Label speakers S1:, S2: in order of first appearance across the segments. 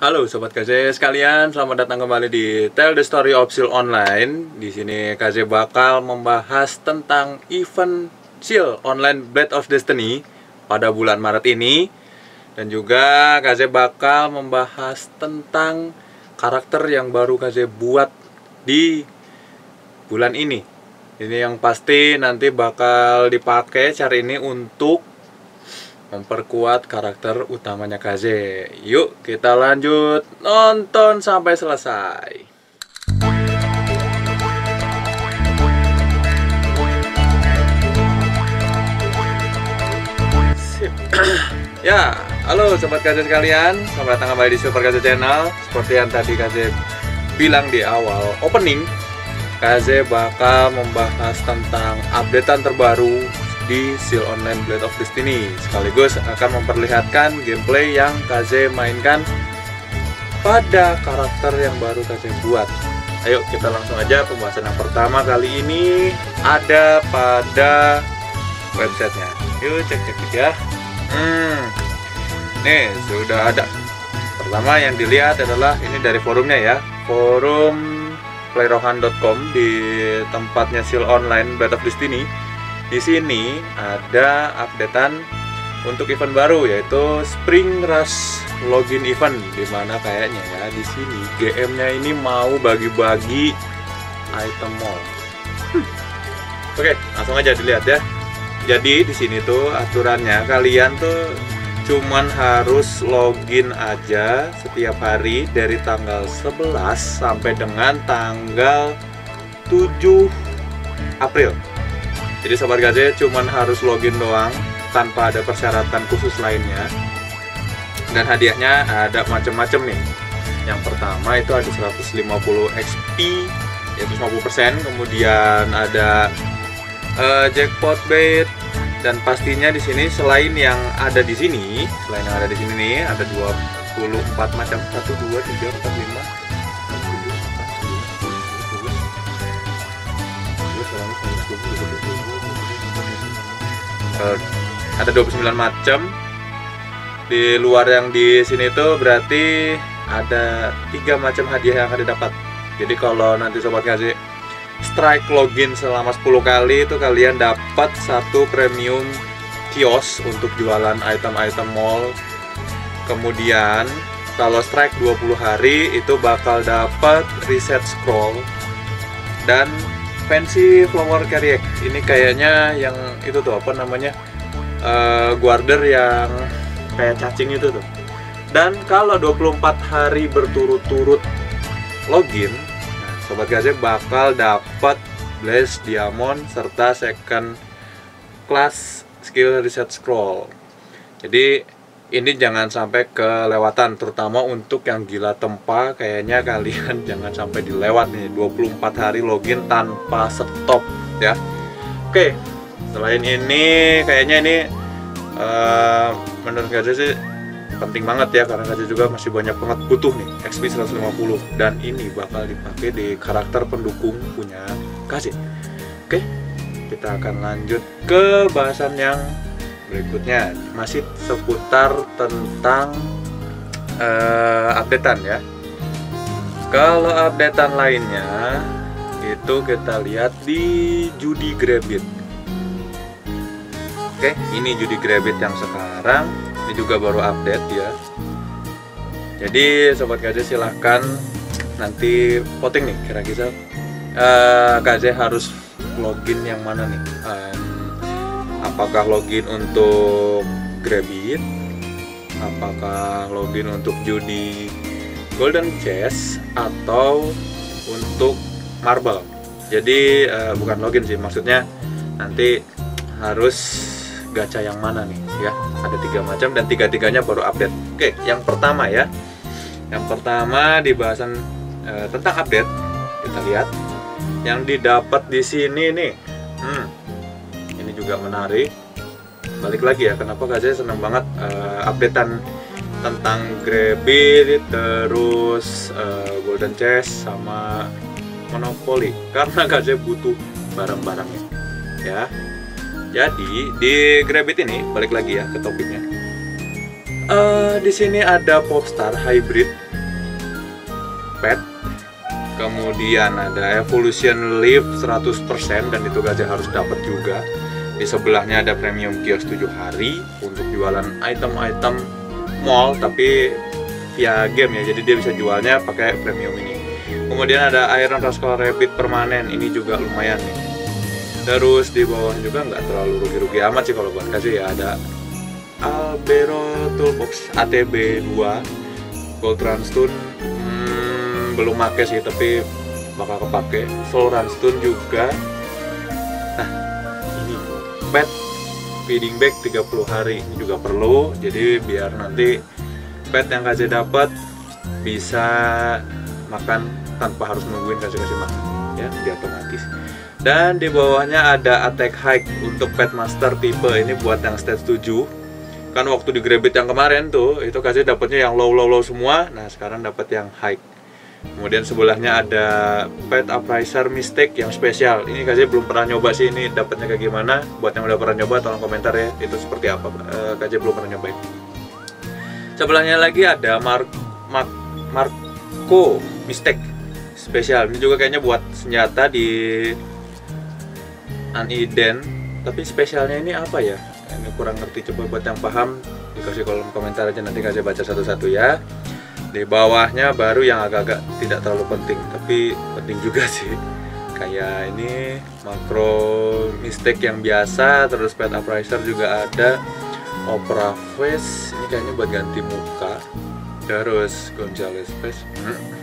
S1: Halo sobat KZ sekalian, selamat datang kembali di Tell the Story of Seal Online. Di sini KZ bakal membahas tentang event Seal Online Blade of Destiny pada bulan Maret ini dan juga KZ bakal membahas tentang karakter yang baru KZ buat di bulan ini. Ini yang pasti nanti bakal dipakai cari ini untuk memperkuat karakter utamanya Kaze. Yuk kita lanjut nonton sampai selesai. Ya, halo sobat Kaze sekalian, selamat datang kembali di Super Kaze Channel. Seperti yang tadi Kaze bilang di awal opening, Kaze bakal membahas tentang updatean terbaru di Seal Online Blade of Destiny sekaligus akan memperlihatkan gameplay yang Kaze mainkan pada karakter yang baru Kaze buat. Ayo kita langsung aja pembahasan yang pertama kali ini ada pada websitenya. Yuk cek cek ya. Hmm. Nih sudah ada. Pertama yang dilihat adalah ini dari forumnya ya. Forum playrohan.com di tempatnya Seal Online Blade of Destiny di sini ada updatean untuk event baru yaitu Spring Rush Login Event di mana kayaknya ya di sini GM-nya ini mau bagi-bagi item mall. Hmm. Oke, langsung aja dilihat ya. Jadi di sini tuh aturannya kalian tuh cuman harus login aja setiap hari dari tanggal 11 sampai dengan tanggal 7 April jadi sobat gaje cuman harus login doang tanpa ada persyaratan khusus lainnya. Dan hadiahnya ada macam-macam nih. Yang pertama itu ada 150 XP yaitu 50% kemudian ada uh, jackpot bait. Dan pastinya di sini selain yang ada di sini selain yang ada di sini nih ada 24 macam. 1 2 3 4 5 ada 29 macam. Di luar yang di sini itu berarti ada tiga macam hadiah yang akan didapat. Jadi kalau nanti sobat kasih strike login selama 10 kali itu kalian dapat satu premium kios untuk jualan item-item mall. Kemudian kalau strike 20 hari itu bakal dapat reset scroll dan fancy flower carrier. Ini kayaknya yang itu tuh apa namanya uh, guarder yang kayak cacing itu tuh. Dan kalau 24 hari berturut-turut login nah, sobat gazet bakal dapat blaze diamond serta second class skill reset scroll. Jadi ini jangan sampai kelewatan terutama untuk yang gila tempa kayaknya kalian jangan sampai dilewat nih 24 hari login tanpa stop ya. Oke selain ini kayaknya ini uh, menurut Gaza sih penting banget ya karena Gaza juga masih banyak banget butuh nih XP 150 dan ini bakal dipakai di karakter pendukung punya kasih oke kita akan lanjut ke bahasan yang berikutnya. Masih seputar tentang uh, updatean ya. Kalau updatean lainnya itu kita lihat di judi grabit oke ini judi grabit yang sekarang. Ini juga baru update ya. Jadi sobat KZ silahkan nanti voting nih kira-kira. Uh, KZ harus login yang mana nih? Um, apakah login untuk Grabit? Apakah login untuk judi Golden Chess atau untuk Marble? Jadi uh, bukan login sih maksudnya nanti harus gacha yang mana nih ya? Ada tiga macam dan tiga-tiganya baru update. Oke yang pertama ya. Yang pertama di bahasan uh, tentang update kita lihat. Yang didapat di sini nih hmm, juga menarik. Balik lagi ya kenapa saya senang banget uh, updatean tentang Grabit terus uh, Golden Chest sama Monopoly. Karena saya butuh barang-barangnya ya jadi di Grabit ini balik lagi ya ke topiknya. Eh, di sini ada Popstar Hybrid Pet. Kemudian ada Evolution Leaf 100% dan itu gajah harus dapat juga. Di sebelahnya ada Premium Kios 7 hari untuk jualan item-item mall tapi via game ya. Jadi dia bisa jualnya pakai premium ini. Kemudian ada Iron Rascal Rabbit permanen. Ini juga lumayan nih terus di bawah juga nggak terlalu rugi-rugi amat sih kalau buat kasih ya. Ada Albero Toolbox ATB 2 Gold Runstone hmm, belum make sih tapi bakal kepake. Soul Runstone juga. Nah ini. Pet feeding bag 30 hari ini juga perlu. Jadi biar nanti pet yang kasih dapat bisa makan tanpa harus nungguin kasih kasih makan ya dia otomatis dan di bawahnya ada attack hike untuk pet master tipe. Ini buat yang stage 7 kan waktu di Grabit yang kemarin tuh itu kasih dapatnya yang low low low semua. Nah sekarang dapat yang high. Kemudian sebelahnya ada pet appraiser mistake yang spesial. Ini kasih belum pernah nyoba sih ini dapatnya kayak gimana. Buat yang udah pernah nyoba tolong komentar ya itu seperti apa e, kasih belum pernah nyobain. Sebelahnya lagi ada Mark Mark Marco mistake. Spesial. Ini juga kayaknya buat senjata di Uniden tapi spesialnya ini apa ya? Ini kurang ngerti coba buat yang paham dikasih kolom komentar aja nanti kasih baca satu-satu ya. Di bawahnya baru yang agak-agak tidak terlalu penting tapi penting juga sih. Kayak ini makro mistake yang biasa terus pet appraiser juga ada. Opera face ini kayaknya buat ganti muka. Terus Gonzales face hmm.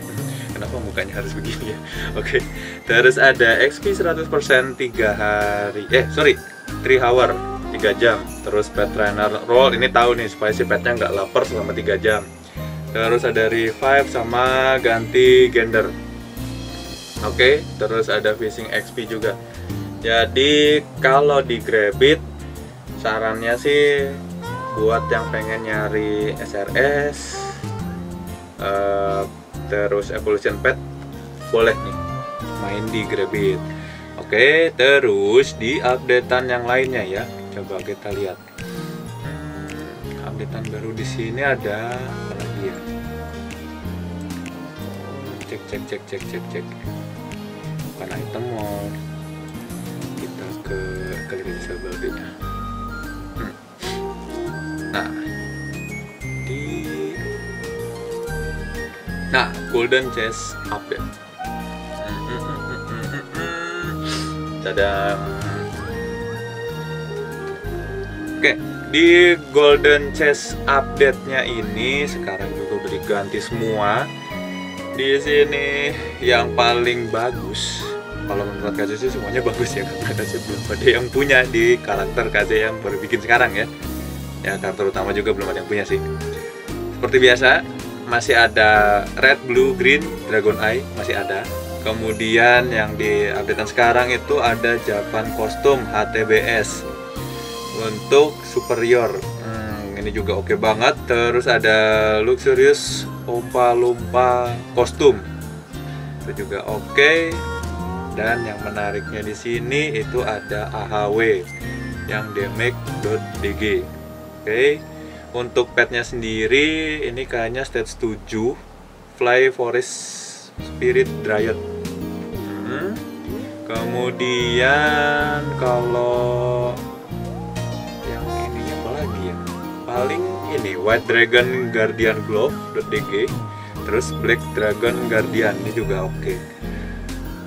S1: Kenapa mukanya harus begini ya? Oke okay. terus ada XP 100% 3 hari. Eh sorry 3 hour 3 jam. Terus pet trainer roll ini tahu nih supaya si petnya nggak lapar selama 3 jam. Terus ada revive sama ganti gender. Oke okay, terus ada fishing XP juga. Jadi kalau di Grabit sarannya sih buat yang pengen nyari SRS terus evolution pet boleh nih main di Grabit Oke, terus di updatean yang lainnya ya. Coba kita lihat. Hmm, updatean baru di sini ada apa lagi ya? Cek cek cek cek cek cek. Bukan item mau kita ke disable nya hmm. nah nah golden chest update Tadang Oke, di Golden Chest update-nya ini sekarang juga udah diganti semua. Di sini yang paling bagus, kalau menurut KC sih semuanya bagus ya karena KC belum ada yang punya di karakter KC yang baru bikin sekarang ya. Ya karakter utama juga belum ada yang punya sih. Seperti biasa, masih ada red, blue, green, dragon eye masih ada. Kemudian yang di updatean sekarang itu ada Japan kostum HTBS untuk superior hmm, ini juga oke okay banget terus ada luxurious ompa lompa kostum itu juga oke okay. dan yang menariknya di sini itu ada AHW yang damage.dg oke okay. Untuk petnya sendiri ini kayaknya stage 7 fly forest spirit dryad. Hmm. kemudian kalau paling ini White Dragon Guardian Glove .dg terus Black Dragon Guardian ini juga oke. Okay.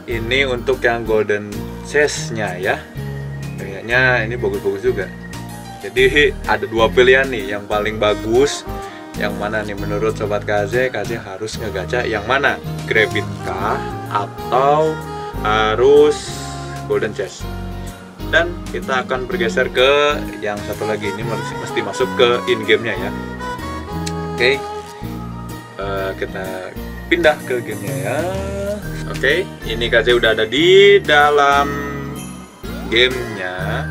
S1: ini untuk yang Golden Chest nya ya. Kayaknya ini bagus-bagus juga jadi ada dua pilihan nih. Yang paling bagus yang mana nih menurut sobat KZ KZ harus ngegaca yang mana? Gravit kah atau harus Golden Chest dan kita akan bergeser ke yang satu lagi. Ini mesti, mesti masuk ke in gamenya ya. Oke. Okay. uh, eh, kita pindah ke gamenya ya. Oke. Okay. ini KC udah ada di dalam gamenya.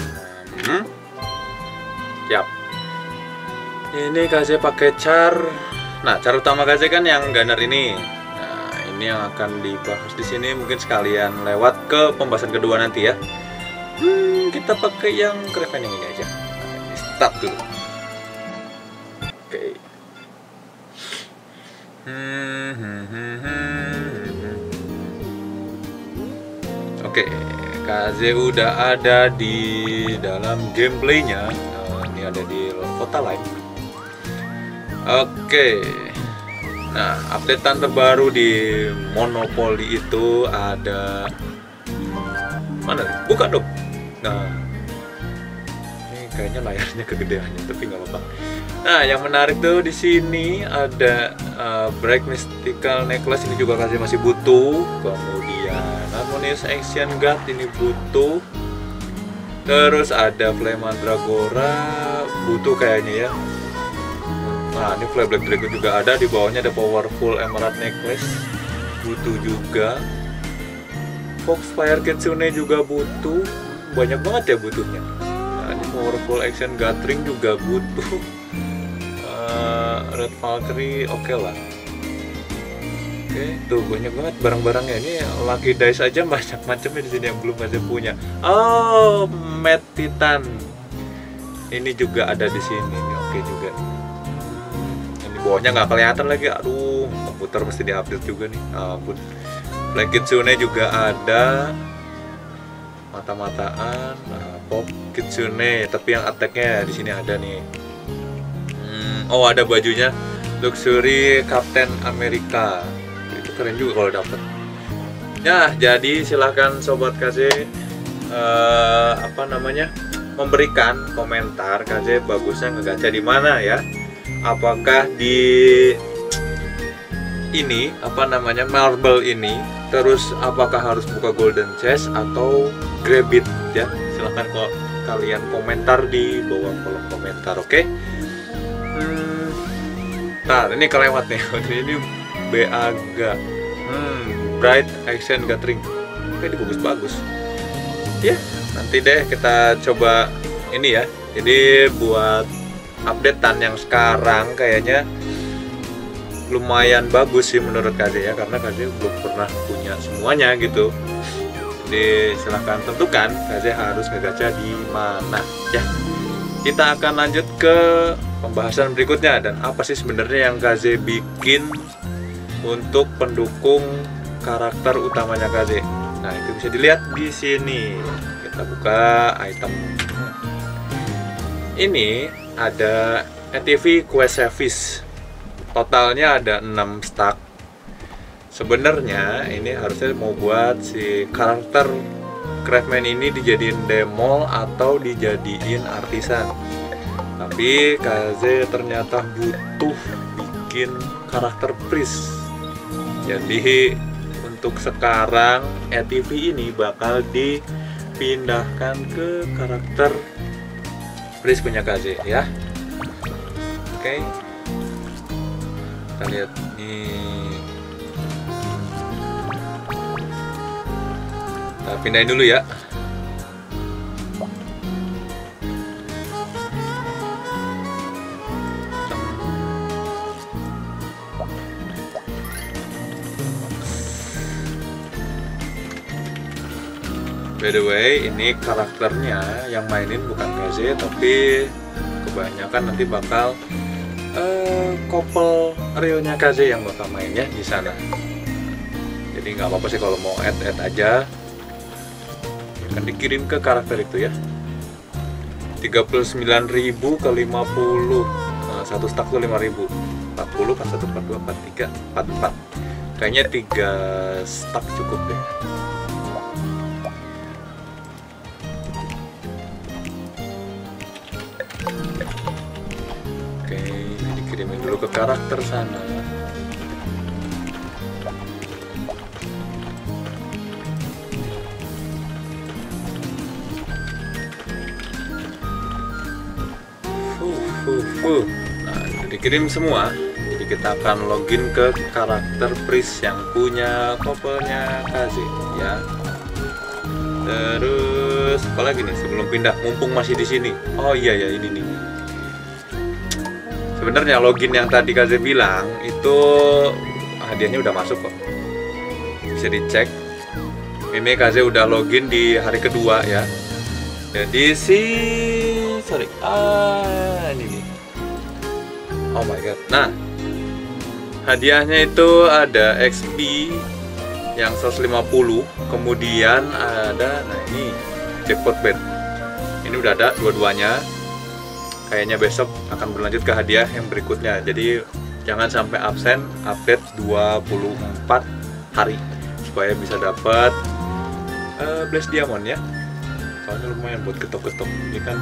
S1: Hmm. Ini KC pakai char nah cara utama KC kan yang gunner ini nah ini yang akan dibahas di sini mungkin sekalian lewat ke pembahasan kedua nanti ya hmm, kita pakai yang keren yang ini aja start dulu oke. Oke, Kaze udah ada di dalam gameplaynya. Nah, ini ada di kota lain. Oke. Nah, updatean terbaru di Monopoly itu ada mana? Buka dong. Nah, ini kayaknya layarnya kegedeannya, tapi nggak apa-apa. Nah, yang menarik tuh di sini ada uh, Break Mystical Necklace ini juga kasih masih butuh. Kemudian Harmonious Action Guard ini butuh. Terus ada Flame Mandragora butuh kayaknya ya. Nah, ini Flame Black Dragon juga ada di bawahnya ada Powerful Emerald Necklace butuh juga. Foxfire Kitsune juga butuh. Banyak banget ya butuhnya. Nah, ini Powerful Action Gathering juga butuh. Uh, Red Valkyrie oke okay lah oke tuh banyak banget barang-barangnya ini Lucky Dice aja banyak macamnya di sini yang belum aja punya oh Mad Titan ini juga ada di sini ini oke okay juga bawahnya nggak kelihatan lagi. Aduh komputer mesti diupdate juga nih. Ampun. Black juga ada. Mata-mataan nah, Pop Kitsune tapi yang attacknya di sini ada nih. Oh ada bajunya. Luxury Captain America. Itu keren juga kalau dapet. Ya jadi silahkan sobat KZ uh, apa namanya memberikan komentar KZ bagusnya ngegaca di mana ya apakah di ini apa namanya marble ini terus apakah harus buka golden chest atau grab it ya silahkan kok kalian komentar di bawah kolom komentar oke okay? Hmm. Nah, ini kelewat nih. ini BAGA. Hmm, Bright Action Gathering. Oke, ini bagus-bagus. Ya, nanti deh kita coba ini ya. Jadi buat updatean yang sekarang kayaknya lumayan bagus sih menurut KZ ya karena KZ belum pernah punya semuanya gitu. Jadi silahkan tentukan KZ harus ngegacha di mana ya. Kita akan lanjut ke pembahasan berikutnya dan apa sih sebenarnya yang Kaze bikin untuk pendukung karakter utamanya Kaze. Nah, itu bisa dilihat di sini. Kita buka item. Ini ada ATV Quest Service. Totalnya ada 6 stack. Sebenarnya ini harusnya mau buat si karakter Craftman ini dijadiin demo atau dijadiin artisan tapi Kaze ternyata butuh bikin karakter priest jadi untuk sekarang ETV ini bakal dipindahkan ke karakter priest punya Kaze ya. Oke. Okay. kita lihat nih kita pindahin dulu ya By the way, ini karakternya yang mainin bukan KZ, tapi kebanyakan nanti bakal uh, couple realnya KZ yang bakal mainnya di sana. Jadi nggak apa-apa sih kalau mau add-add aja, akan dikirim ke karakter itu ya. 39.000 ke 50 nah, satu stack tuh 5.000 40 pas 1 42 43 44 kayaknya 3 stack cukup deh karakter sana fuh, Nah, dikirim semua. Jadi kita akan login ke karakter priest yang punya couple-nya kasih ya. Terus apa lagi nih sebelum pindah mumpung masih di sini. Oh iya ya ini nih sebenarnya login yang tadi Kaze bilang itu hadiahnya udah masuk kok. Bisa dicek. Ini Kaze udah login di hari kedua ya. Jadi si sorry ah ini. Oh my god. Nah hadiahnya itu ada XP yang 150 kemudian ada nah ini jackpot bed ini udah ada dua-duanya kayaknya besok akan berlanjut ke hadiah yang berikutnya. Jadi jangan sampai absen update 24 hari supaya bisa dapat uh, Blaze Diamond ya. Soalnya lumayan buat getok-getok ini kan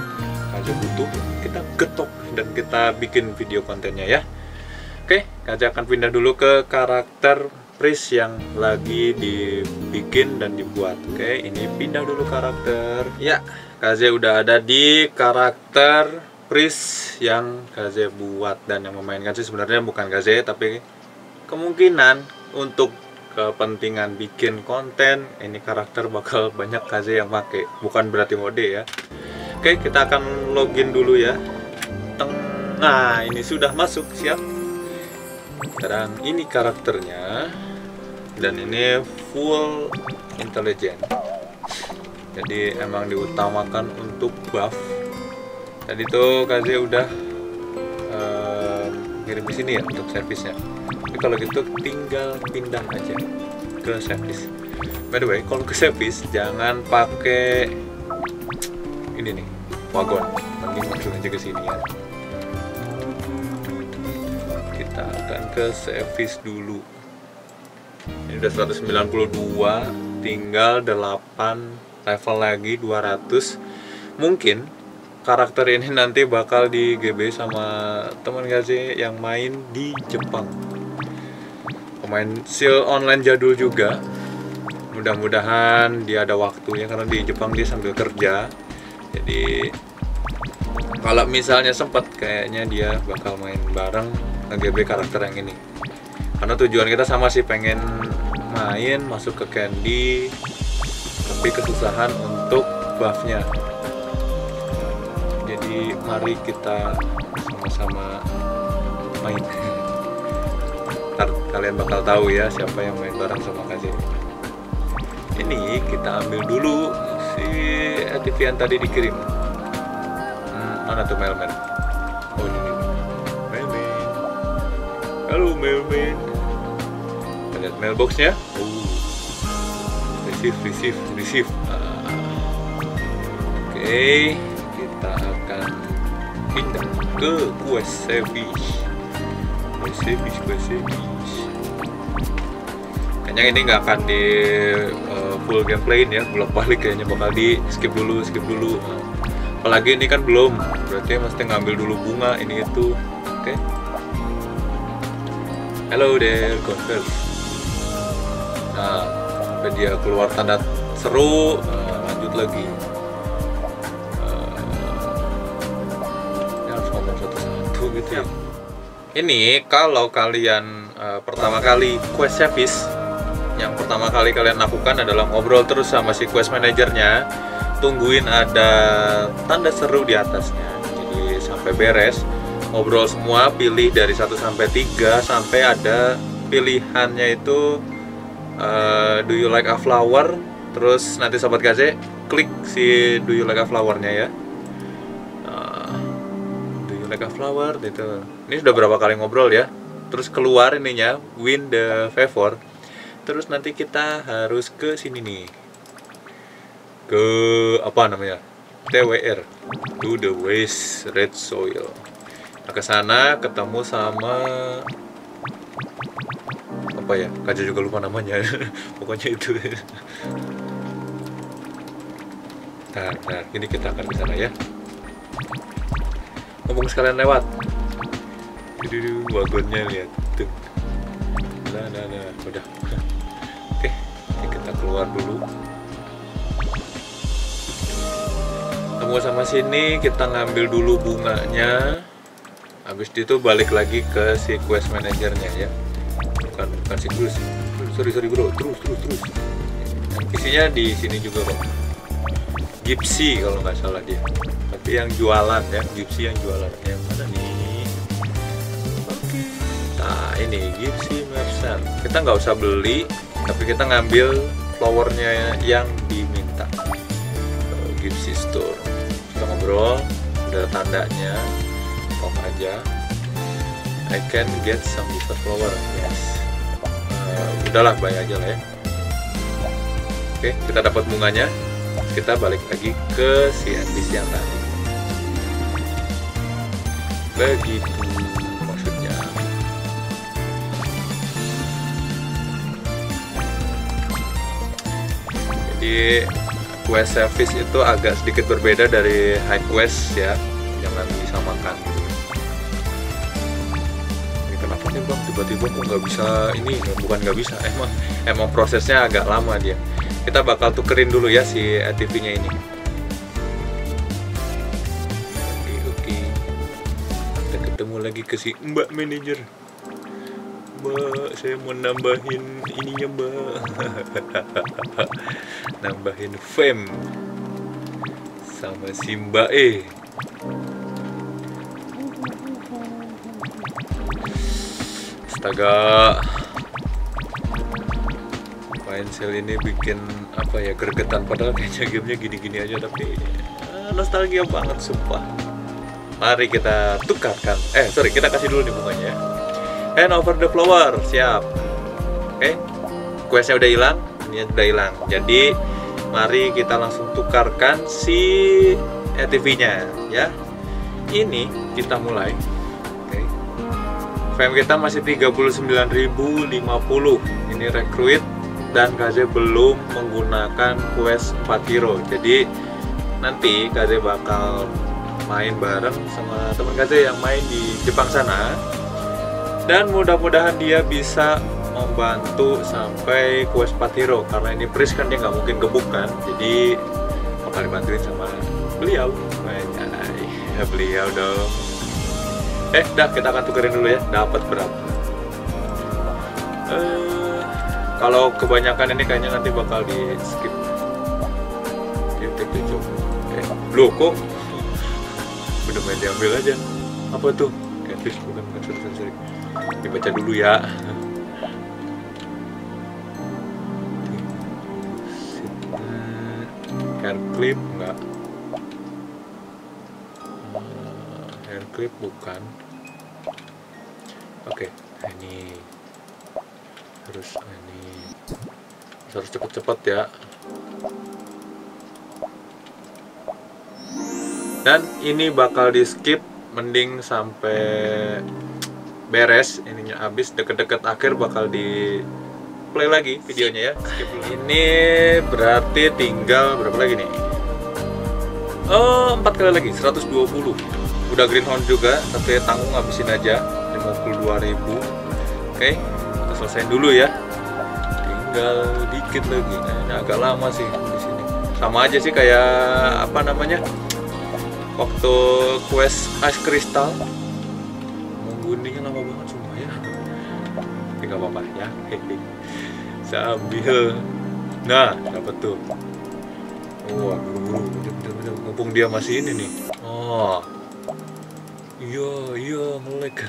S1: aja butuh. Kita getok dan kita bikin video kontennya ya. Oke Kaja akan pindah dulu ke karakter Pris yang lagi dibikin dan dibuat. Oke ini pindah dulu karakter. Ya Kaze udah ada di karakter Pris yang Kaze buat dan yang memainkan sih sebenarnya bukan Kaze tapi kemungkinan untuk kepentingan bikin konten ini karakter bakal banyak Kaze yang pakai bukan berarti mode ya. Oke kita akan login dulu ya. Nah ini sudah masuk siap. Sekarang ini karakternya. Dan ini full intelligent. Jadi emang diutamakan untuk buff tadi tuh Kaze udah uh, ngirim di sini ya untuk servisnya. Tapi kalau gitu tinggal pindah aja ke servis. By the way kalau ke servis jangan pakai ini nih wagon. Mending langsung aja ke sini ya. Kita akan ke servis dulu. Ini udah 192 tinggal 8 level lagi 200 mungkin karakter ini nanti bakal di GB sama teman gak sih yang main di Jepang. Pemain seal online jadul juga. Mudah-mudahan dia ada waktunya karena di Jepang dia sambil kerja. Jadi kalau misalnya sempat kayaknya dia bakal main bareng GB karakter yang ini. Karena tujuan kita sama sih pengen main masuk ke Candy tapi kesusahan untuk buffnya mari kita sama-sama main. Ntar kalian bakal tahu ya siapa yang main bareng sama Kazi ini kita ambil dulu si ATV yang tadi dikirim. Hmm, mana tuh mailman oh ini mailman halo mailman lihat mailboxnya. Oh. Receive receive receive. Uh, oke. okay service quest service quest service kayaknya ini nggak akan di uh, full gameplay ya. Bolak balik kayaknya bakal di skip dulu skip dulu. Apalagi ini kan belum. Berarti mesti ngambil dulu bunga ini itu. Oke. Okay. hello there converse nah sampai dia keluar tanda seru. Uh, lanjut lagi Ini kalau kalian uh, pertama kali quest service yang pertama kali kalian lakukan adalah ngobrol terus sama si quest manajernya, tungguin ada tanda seru di atasnya. Jadi sampai beres, ngobrol semua, pilih dari 1 sampai 3 sampai ada pilihannya itu uh, do you like a flower? Terus nanti sobat gaze klik si do you like a flowernya ya like a flower gitu. Ini sudah berapa kali ngobrol ya. Terus keluar ininya win the favor terus nanti kita harus ke sini nih. Ke apa namanya? TWR to the waste red soil. Nah, ke sana ketemu sama apa ya? Kaca juga lupa namanya. Pokoknya itu. Nah, nah ini kita akan ke sana ya ngomong sekalian lewat. Duh, wagonnya lihat. Tuh. Nah nah nah. Udah. Oke kita keluar dulu. Temu sama sini kita ngambil dulu bunganya. Habis itu balik lagi ke si quest manajernya ya. Bukan bukan si terus sorry sorry bro. Terus terus terus. Isinya di sini juga kok Gypsy kalau nggak salah dia. Tapi yang jualan ya Gypsy yang jualan. Yang mana nih? Oke. Nah ini Gypsy Merchant. Kita nggak usah beli tapi kita ngambil flowernya yang diminta. Gypsy Store. Kita ngobrol ada tandanya. Pop aja. I can get some different flower. Yes. Uh, udahlah bayar aja lah ya. Oke kita dapat bunganya kita balik lagi ke si NPC yang tadi begitu maksudnya. Jadi quest service itu agak sedikit berbeda dari high quest ya jangan disamakan. Gitu kenapa nih bang? Tiba-tiba kok nggak bisa ini bukan nggak bisa emang emang prosesnya agak lama dia kita bakal tukerin dulu ya si ATV nya ini. Oke oke. Kita ketemu lagi ke si mbak manajer Mbak, saya mau nambahin ininya mbak. Nambahin fame Sama si mbak eh Astaga Mindcell ini bikin apa ya gergetan. Padahal kayaknya gamenya gini-gini aja Tapi eh, nostalgia banget sumpah. Mari kita tukarkan. Eh sorry kita kasih dulu nih bunganya. Ya hand over the flower siap. Oke okay. questnya udah hilang ini udah hilang. Jadi mari kita langsung tukarkan si ATV nya ya. Ini kita mulai. Fam kita masih 39.050 ini recruit dan KZ belum menggunakan quest 4 hero. Jadi nanti KZ bakal main bareng sama teman KZ yang main di Jepang sana. Dan mudah-mudahan dia bisa membantu sampai quest 4 hero. Karena ini Pris kan dia nggak mungkin gebuk kan. Jadi bakal dibantuin sama beliau. Ya beliau dong. Eh dah kita akan tukerin dulu ya. Dapat berapa? Eh kalau kebanyakan ini kayaknya nanti bakal di skip. Titik tujuh eh lu kok? Udah main diambil aja. Apa tuh? Catfish bukan bukan sorry sorry, sorry dibaca dulu ya. Hair clip enggak. Hair clip bukan. Oke okay, ini terus ini. Harus cepet-cepet ya. Dan ini bakal di skip mending sampai beres. Ininya habis deket-deket akhir bakal di play lagi videonya ya. Skip dulu. ini berarti tinggal berapa lagi nih? Oh empat kali lagi 120 udah greenhorn juga tapi tanggung habisin aja 52.000 oke. okay, kita selesaiin dulu ya. Tinggal dikit lagi. Nah, agak lama sih di sini. Sama aja sih kayak apa namanya waktu quest ice crystal. Guningnya lama banget semua ya. Tapi nggak apa-apa ya. Sambil. Nah dapat tuh. Wah oh, bener-bener mumpung dia masih ini nih. Oh. Iya iya melek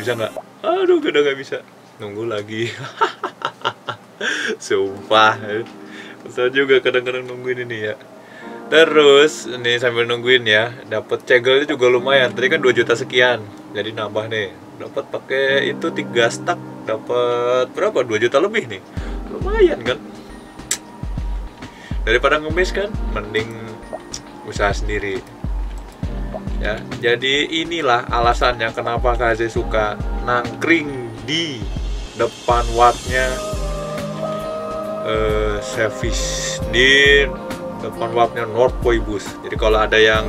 S1: bisa nggak aduh udah nggak bisa nunggu lagi sumpah saya juga kadang-kadang nungguin ini ya Terus ini sambil nungguin ya, dapat cegel itu juga lumayan. Tadi kan 2 juta sekian. Jadi nambah nih. Dapat pakai itu 3 stack, dapat berapa? 2 juta lebih nih. Lumayan kan? Daripada ngemis kan, mending usaha sendiri. Ya, jadi inilah alasannya kenapa Kaze suka nangkring di depan wattnya uh, service di depan webnya North Bus. Jadi kalau ada yang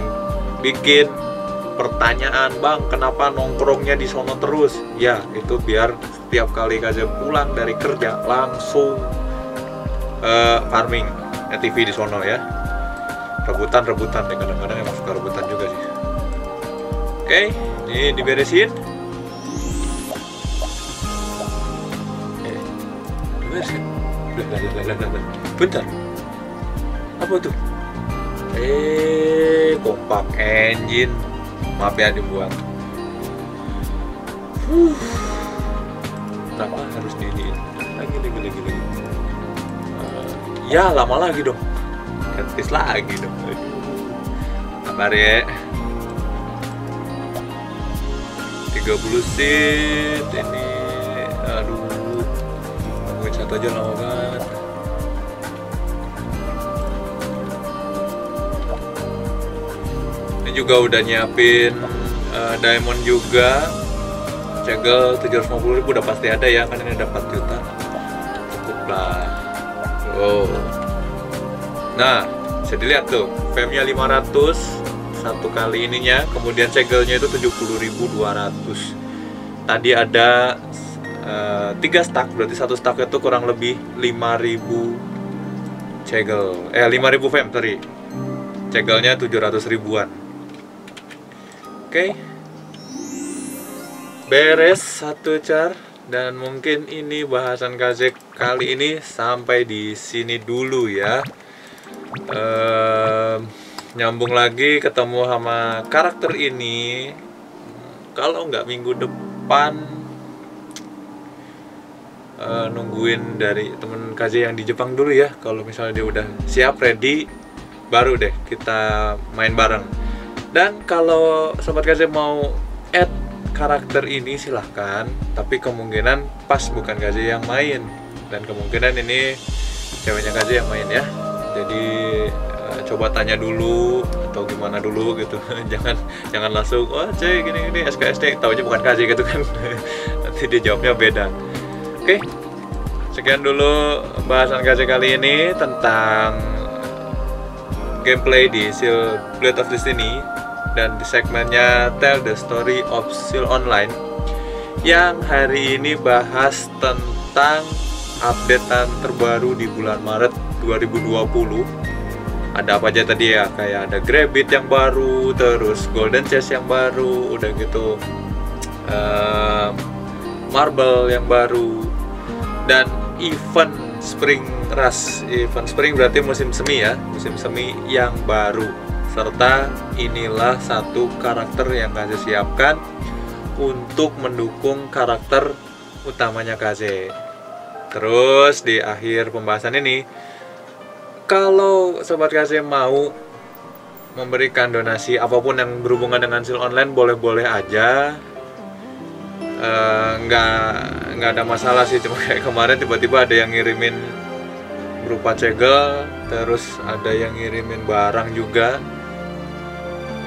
S1: bikin pertanyaan bang kenapa nongkrongnya di sono terus? Ya itu biar setiap kali kaza pulang dari kerja langsung uh, farming TV di sono ya. Rebutan rebutan ya kadang-kadang emang suka rebutan juga sih oke ini diberesin. Eh, bentar. Apa tuh? Eh kompak engine? Maaf ya dibuang. Huh. kenapa harus diiniin lagi lagi lagi lagi. Uh, ya lama lagi dong. Gratis lagi dong. Kabar ya 30 seat ini aduh nungguin satu aja lama banget ini juga udah nyiapin uh, diamond juga. Segel 750 ribu udah pasti ada ya kan ini dapat juta. Cukup lah. Wow. Nah bisa dilihat tuh frame nya 500 satu kali ininya kemudian segelnya itu 70.200 tadi ada uh, tiga stack berarti satu stack itu kurang lebih 5000 segel. Eh 5000 frame sorry. Segelnya 700 ribuan. Oke. Okay. beres satu car dan mungkin ini bahasan kazek kali ini sampai di sini dulu ya. Um, nyambung lagi ketemu sama karakter ini kalau nggak minggu depan uh, nungguin dari temen KJ yang di Jepang dulu ya. Kalau misalnya dia udah siap ready baru deh kita main bareng. Dan kalau sobat KJ mau add karakter ini silahkan. Tapi kemungkinan pas bukan KJ yang main. Dan kemungkinan ini ceweknya KJ yang main ya. Jadi coba tanya dulu atau gimana dulu gitu. Jangan jangan langsung oh cek gini gini SKSD tahu aja bukan KJ gitu kan. Nanti dia jawabnya beda. Oke. Sekian dulu bahasan KJ kali ini tentang gameplay di Seal Blade of Destiny dan di segmennya Tell the Story of Seal Online yang hari ini bahas tentang updatean terbaru di bulan Maret 2020 ada apa aja tadi ya? Kayak ada Grabbit yang baru terus Golden Chest yang baru udah gitu uh, Marble yang baru dan event Spring Rush. Event Spring berarti musim semi ya? Musim semi yang baru. Serta inilah satu karakter yang kasih siapkan untuk mendukung karakter utamanya Kaze. Terus di akhir pembahasan ini kalau sobat kasih mau memberikan donasi apa pun yang berhubungan dengan sil online boleh-boleh aja. Uh, nggak ada masalah sih cuma kayak kemarin tiba-tiba ada yang ngirimin berupa cegel terus ada yang ngirimin barang juga.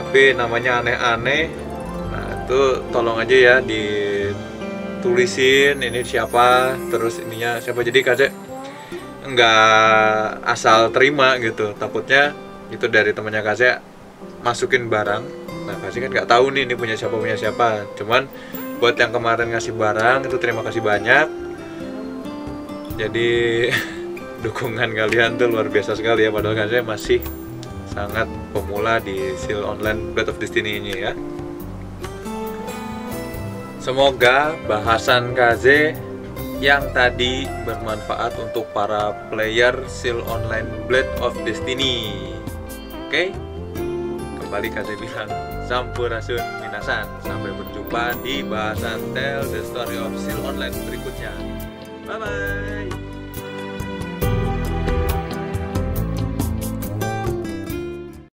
S1: Tapi namanya aneh-aneh. Nah itu tolong aja ya ditulisin ini siapa terus ininya siapa. Jadi kasih nggak asal terima gitu. Takutnya itu dari temannya kasih masukin barang. Nah kasih kan nggak tahu nih ini punya siapa punya siapa. Cuman buat yang kemarin ngasih barang itu terima kasih banyak. Jadi dukungan kalian tuh luar biasa sekali ya. Padahal saya masih sangat pemula di seal online Blade of Destiny ini ya. Semoga bahasan KZ yang tadi bermanfaat untuk para player Seal Online Blade of Destiny. Oke, okay? kembali kasih bilang Sampurasun Minasan. Sampai berjumpa di bahasan Tell the Story of Seal Online berikutnya. Bye bye.